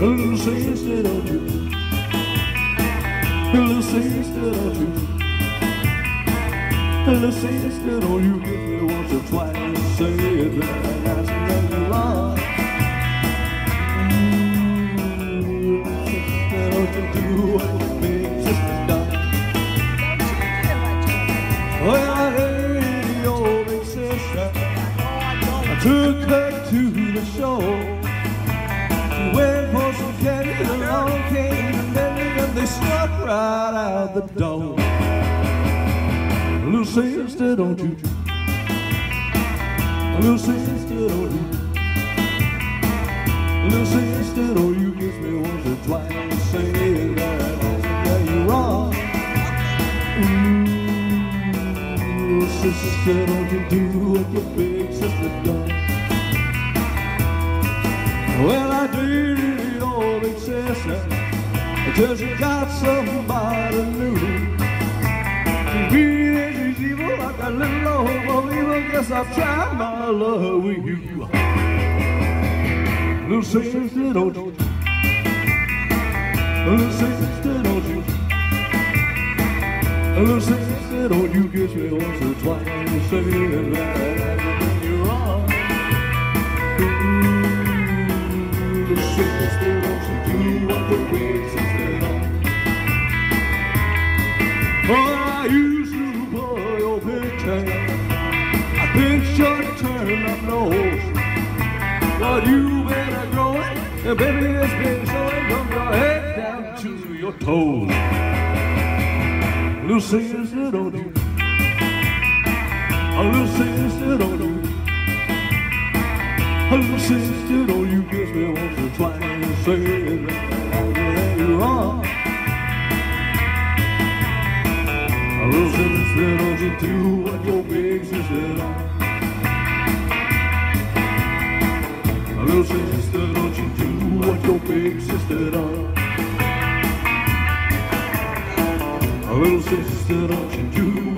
Little sister, don't you? Little sister, don't you? Little sister, don't you give me once or twice? Say it and then you don't you what I your big sister. I took her to the show. She went right out the door. Little sister, don't you? Little sister, don't you? Little sister, don't you kiss me once or twice? Say that yeah, you're wrong. Ooh, little sister, don't you do what your big sister done? Well, I did until you got somebody new. She really she's evil like a little old evil. Guess I've tried my love with you. Little sister, don't you? Little sister, don't you? Little sister, don't you kiss me once or twice? Say that you're wrong. Little sister, don't you do what the big I used to pull your picture. I picture turn up nose. But you better grow it, and baby, it's been showing from your head down to your toes. Little sister, don't you? A little sister, don't you? A little sister, don't you kiss me once or twice? Say that Sister, don't you do what your big sister done? A little sister, don't you do what your big sister done? A little sister, don't you do